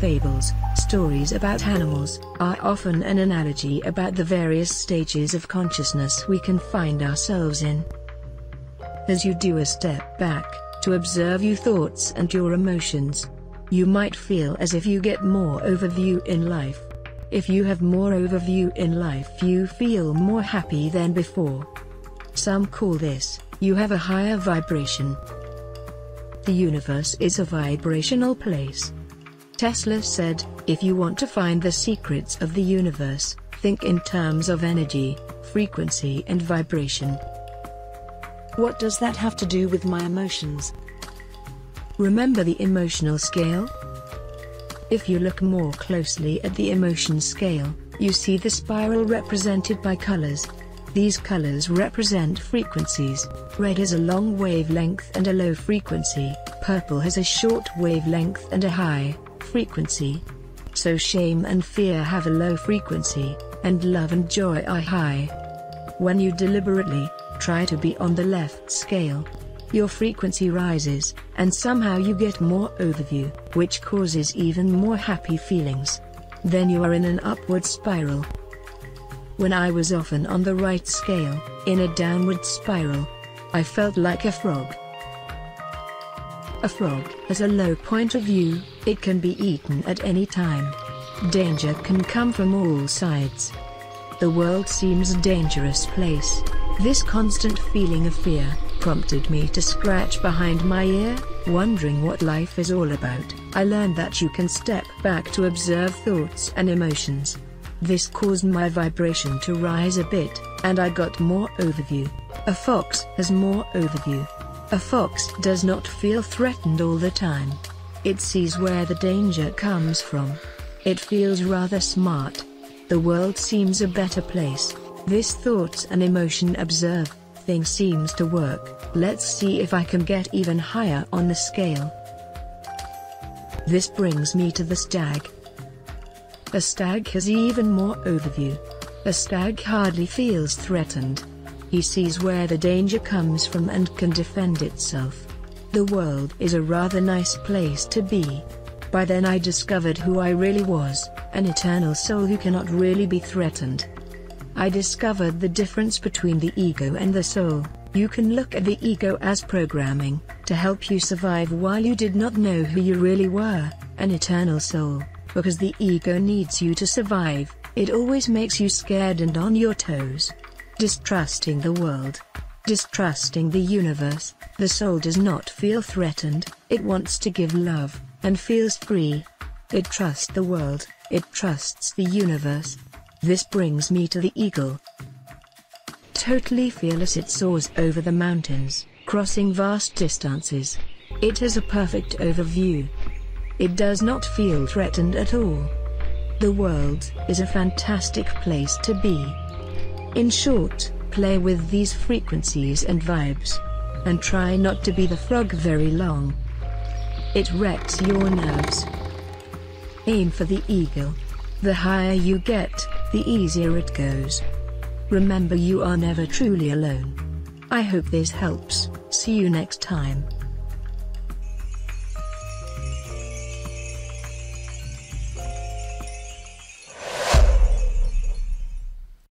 fables, stories about animals, are often an analogy about the various stages of consciousness we can find ourselves in. As you do a step back, to observe your thoughts and your emotions, you might feel as if you get more overview in life. If you have more overview in life you feel more happy than before. Some call this, you have a higher vibration. The universe is a vibrational place. Tesla said, if you want to find the secrets of the universe, think in terms of energy, frequency and vibration. What does that have to do with my emotions? Remember the emotional scale? If you look more closely at the emotion scale, you see the spiral represented by colors. These colors represent frequencies. Red has a long wavelength and a low frequency, purple has a short wavelength and a high frequency. So shame and fear have a low frequency, and love and joy are high. When you deliberately try to be on the left scale, your frequency rises, and somehow you get more overview, which causes even more happy feelings. Then you are in an upward spiral. When I was often on the right scale, in a downward spiral, I felt like a frog. A frog has a low point of view, it can be eaten at any time. Danger can come from all sides. The world seems a dangerous place. This constant feeling of fear, prompted me to scratch behind my ear, wondering what life is all about. I learned that you can step back to observe thoughts and emotions. This caused my vibration to rise a bit, and I got more overview. A fox has more overview. A fox does not feel threatened all the time. It sees where the danger comes from. It feels rather smart. The world seems a better place. This thoughts and emotion observe thing seems to work, let's see if I can get even higher on the scale. This brings me to the stag. A stag has even more overview. A stag hardly feels threatened. He sees where the danger comes from and can defend itself. The world is a rather nice place to be. By then I discovered who I really was, an eternal soul who cannot really be threatened. I discovered the difference between the ego and the soul. You can look at the ego as programming, to help you survive while you did not know who you really were, an eternal soul, because the ego needs you to survive, it always makes you scared and on your toes. Distrusting the world. Distrusting the universe, the soul does not feel threatened, it wants to give love, and feels free. It trusts the world, it trusts the universe, this brings me to the eagle. Totally fearless it soars over the mountains, crossing vast distances. It has a perfect overview. It does not feel threatened at all. The world is a fantastic place to be. In short, play with these frequencies and vibes. And try not to be the frog very long. It wrecks your nerves. Aim for the eagle. The higher you get, the easier it goes. Remember you are never truly alone. I hope this helps, see you next time.